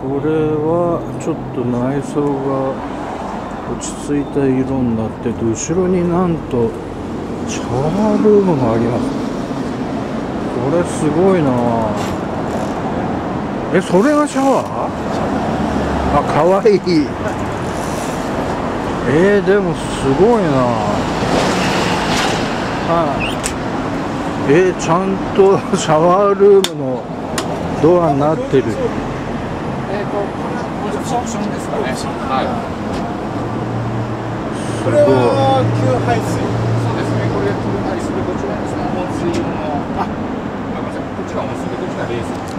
これはちょっと内装が落ち着いた色になってて後ろになんとシャワールームがあります。これすごいな。えそれがシャワー？あかわいい。えー、でもすごいな。はい。えー、ちゃんとシャワールームのドアになってる、オプションですかね。はい。これは給排水そうですね。これが切りたりするこちらですね。温水用の。あ、あごめんなさい。こっちが温水でこっちが冷水。